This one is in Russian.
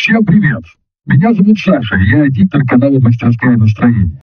Всем привет! Меня зовут Саша, я диктор канала «Мастерская настроение».